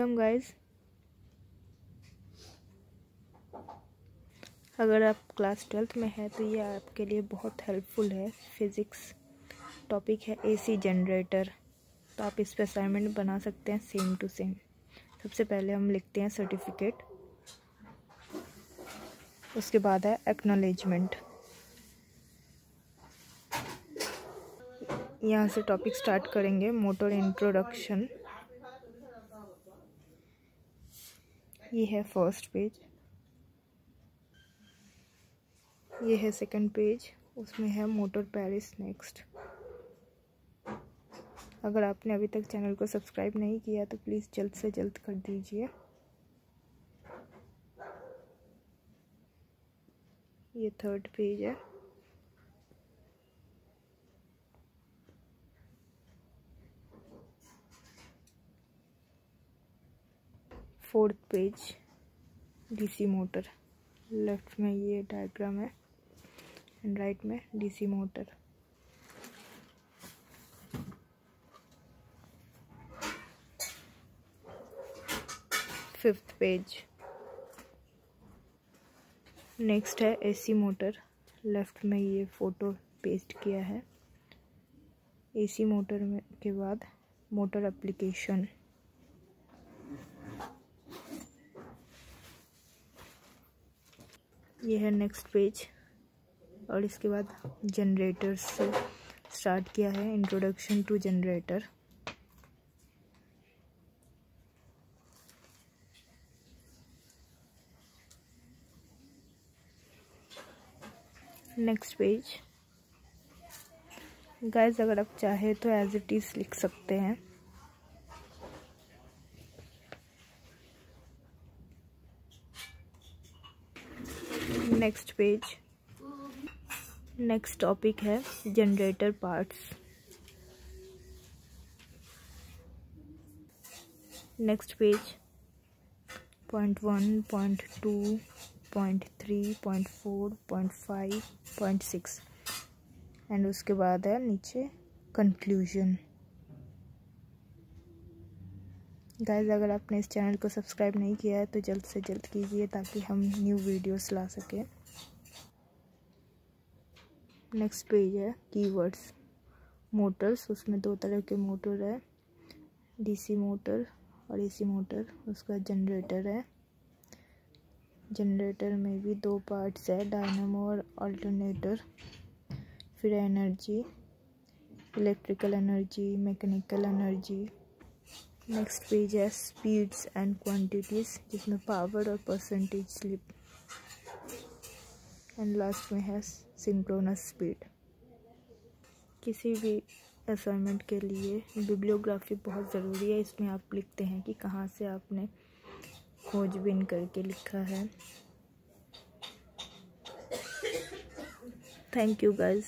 Guys अगर आप class twelfth में हैं तो ये आपके लिए बहुत हेल्पफुल है. फिज़िक्स टॉपिक है एसी जनरेटर तो आप इस पर असाइनमेंट बना सकते हैं सेम टू सेम सबसे पहले हम लिखते हैं सर्टिफिकेट उसके बाद है एक्नॉलेजमेंट यहाँ से टॉपिक स्टार्ट करेंगे मोटर इंट्रोडक्शन ये है फ़र्स्ट पेज ये है सेकंड पेज उसमें है मोटर पैरिस नेक्स्ट अगर आपने अभी तक चैनल को सब्सक्राइब नहीं किया तो प्लीज़ जल्द से जल्द कर दीजिए. ये थर्ड पेज है. Fourth page DC motor. Left में ये डायग्राम है एंड राइट में DC motor. Fifth page. Next है एसी मोटर। लेफ़्ट में ये फ़ोटो पेस्ट किया है। एसी मोटर में के बाद मोटर एप्लीकेशन। ये है नेक्स्ट पेज और इसके बाद जनरेटर से स्टार्ट किया है introduction to generator next page guys अगर आप चाहे तो एज इट इज़ लिख सकते हैं। नेक्स्ट पेज नेक्स्ट टॉपिक है generator parts next page point one point two point three point four point five point six and उसके बाद है नीचे कंक्लूजन गाइज़ अगर आपने इस चैनल को सब्सक्राइब नहीं किया है तो जल्द से जल्द कीजिए ताकि हम न्यू वीडियोस ला सकें। नेक्स्ट पेज है कीवर्ड्स मोटर्स उसमें दो तरह के मोटर है। डीसी मोटर और एसी मोटर उसका जनरेटर है। जनरेटर में भी दो पार्ट्स है डायनामो और अल्टरनेटर फिर energy electrical energy mechanical energy next page है स्पीड्स एंड क्वांटिटीज़ जिसमें पावर और परसेंटेज स्लिप एंड लास्ट में है सिंक्रोनस स्पीड किसी भी असाइनमेंट के लिए बिब्लियोग्राफी बहुत ज़रूरी है। इसमें आप लिखते हैं कि कहाँ से आपने खोजबीन करके लिखा है। Thank you guys